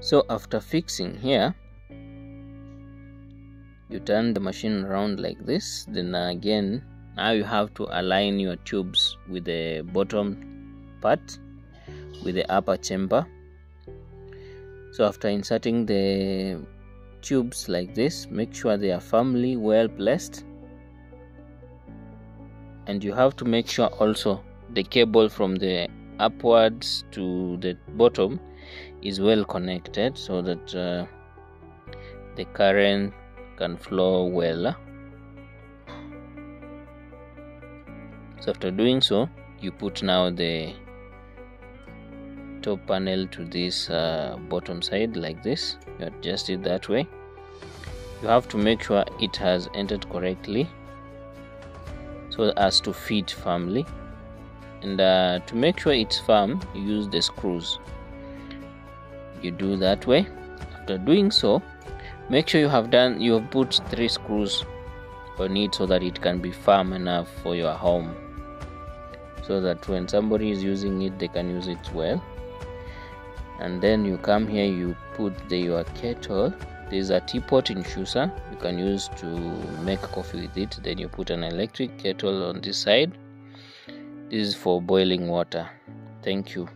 so after fixing here you turn the machine around like this. Then again now you have to align your tubes with the bottom part with the upper chamber. So after inserting the tubes like this make sure they are firmly well placed. And you have to make sure also the cable from the upwards to the bottom is well connected so that uh, the current can flow well. So after doing so you put now the top panel to this uh, bottom side like this. You adjust it that way. You have to make sure it has entered correctly so as to fit firmly and uh, to make sure it's firm use the screws. You do that way. After doing so make sure you have done you have put three screws on it so that it can be firm enough for your home. So that when somebody is using it they can use it well. And then you come here you put the, your kettle. There's a teapot in Shusa. You can use to make coffee with it. Then you put an electric kettle on this side this is for boiling water. Thank you